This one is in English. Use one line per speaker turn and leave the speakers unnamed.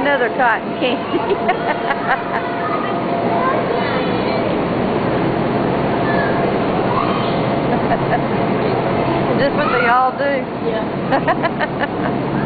another cotton candy. Just what they all do.
Yeah.